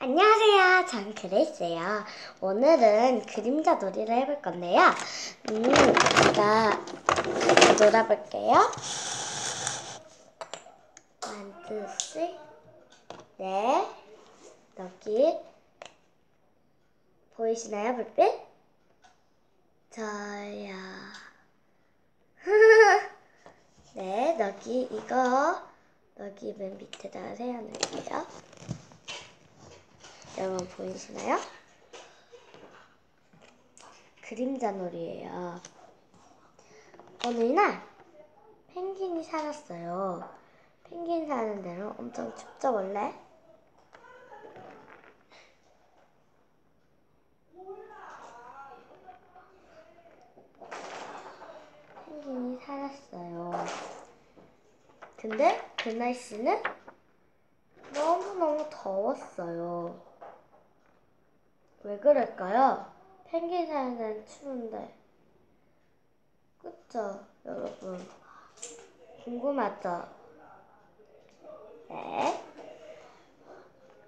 안녕하세요. 전 그레이스예요. 오늘은 그림자 놀이를 해볼 건데요. 음, 제가 놀아볼게요. one, two, three. 네. 여기 보이시나요, 불빛? 저요. 네, 여기 이거 여기 맨 밑에다가 세워놓을게요. 여러분 보이시나요? 그림자 놀이에요. 어느 날 펭귄이 살았어요. 펭귄 사는 데는 엄청 춥죠 원래? 펭귄이 살았어요. 근데 그 날씨는 너무너무 더웠어요. 왜 그럴까요? 펭귄 사는 추운데. 그쵸, 여러분? 궁금하죠? 네.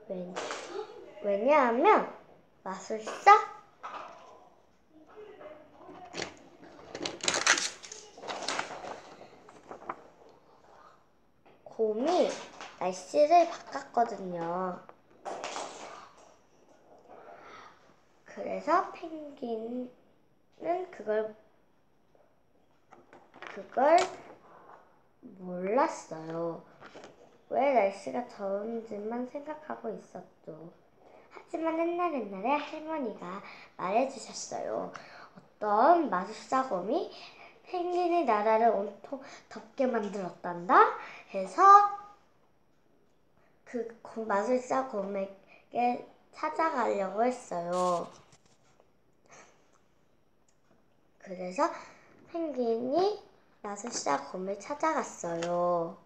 왜, 왜냐하면 마술사 곰이 날씨를 바꿨거든요. 그래서 펭귄은 그걸 그걸 몰랐어요. 왜 날씨가 더운지만 생각하고 있었죠. 하지만 옛날 옛날에 할머니가 말해주셨어요. 어떤 마술사 곰이 펭귄의 나라를 온통 덥게 만들었단다 해서 그 곰- 마술사 곰에게 찾아가려고 했어요. 그래서 펭귄이 마술사 곰을 찾아갔어요.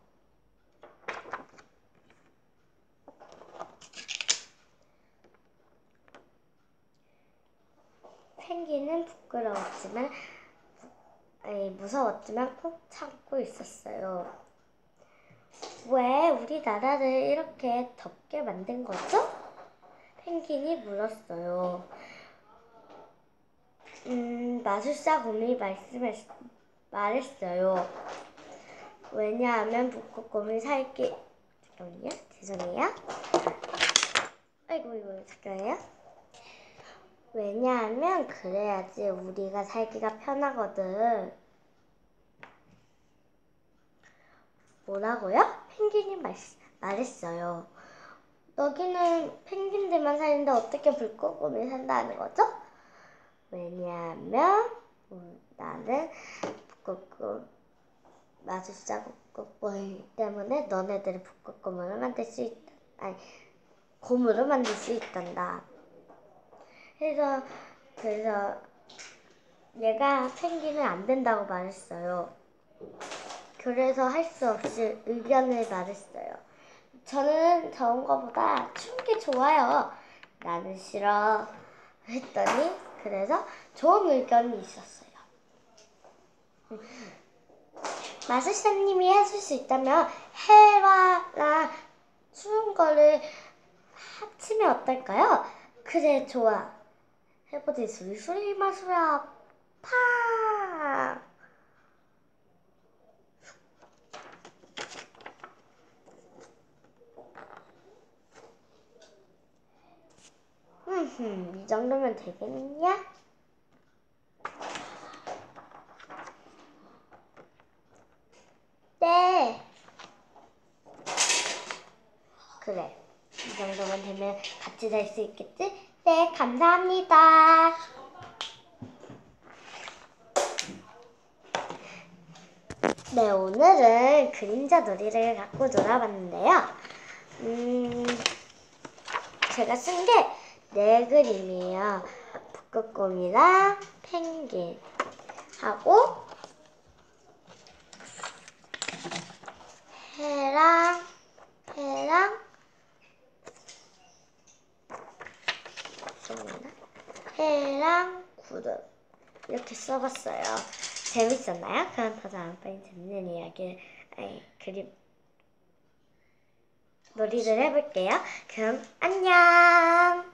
펭귄은 부끄러웠지만 아니, 무서웠지만 꼭 참고 있었어요. 왜 우리나라를 이렇게 덥게 만든 거죠? 펭귄이 물었어요. 음, 마술사 곰이 말씀했, 말했어요. 왜냐하면 북극곰이 살기, 잠깐만요. 죄송해요. 아이고, 이거, 잠깐만요. 왜냐하면 그래야지 우리가 살기가 편하거든. 뭐라고요? 펭귄이 말, 말했어요. 여기는 펭귄들만 사는데 어떻게 불꽃곰이 산다는 거죠? 왜냐하면 음, 나는 북극곰 마술사 북극곰 때문에 너네들을 북극곰으로 만들 수 있다. 아니 곰으로 만들 수 있단다. 그래서 그래서 얘가 펭귄은 안 된다고 말했어요. 그래서 할 수 없이 의견을 말했어요. 저는 더운 거보다 추운 게 좋아요. 나는 싫어. 했더니 그래서 좋은 의견이 있었어요. 마술사님이 해줄 수 있다면 해와랑 추운 거를 합치면 어떨까요? 그래 좋아. 해보지 수리수리 마술아 파. 흠, 이 정도면 되겠냐? 네. 그래. 이 정도만 되면 같이 잘수 있겠지? 네, 감사합니다. 네, 오늘은 그림자 놀이를 갖고 놀아봤는데요. 음, 제가 쓴게 네 그림이에요. 북극곰이랑 펭귄 하고 해랑 해랑. 해랑 구름 이렇게 써봤어요. 재밌었나요? 그럼 더 다음번에 재밌는 이야기 아니 그림 놀이를 해볼게요. 그럼 안녕.